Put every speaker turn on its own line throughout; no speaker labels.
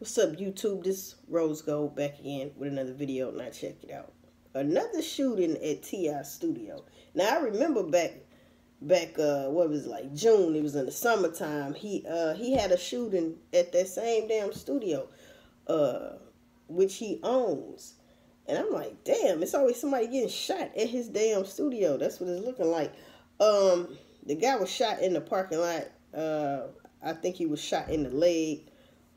What's up, YouTube? This Rose Gold back again with another video, I check it out. Another shooting at T.I. Studio. Now I remember back, back uh, what was it, like June? It was in the summertime. He uh he had a shooting at that same damn studio, uh, which he owns. And I'm like, damn, it's always somebody getting shot at his damn studio. That's what it's looking like. Um, the guy was shot in the parking lot. Uh, I think he was shot in the leg.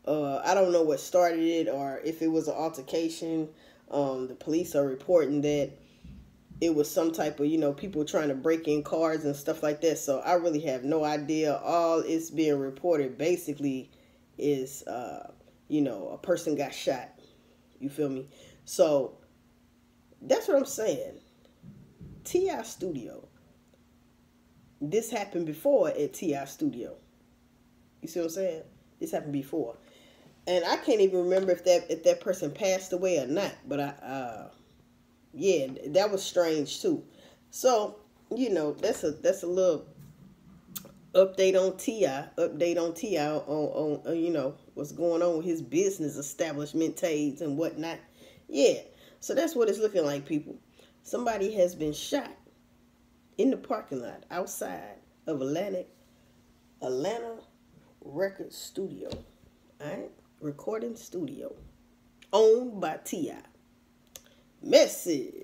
Uh, I don't know what started it or if it was an altercation. Um, the police are reporting that it was some type of, you know, people trying to break in cars and stuff like that. So I really have no idea. All it's being reported basically is, uh, you know, a person got shot. You feel me? So that's what I'm saying. T.I. Studio. This happened before at T.I. Studio. You see what I'm saying? This happened before and I can't even remember if that if that person passed away or not. But I, uh, yeah, that was strange too. So you know, that's a that's a little update on T.I., update on T.I. on on uh, you know what's going on with his business establishment tades and whatnot. Yeah, so that's what it's looking like, people. Somebody has been shot in the parking lot outside of Atlantic Atlanta Record Studio. All right recording studio owned by T.I. Message.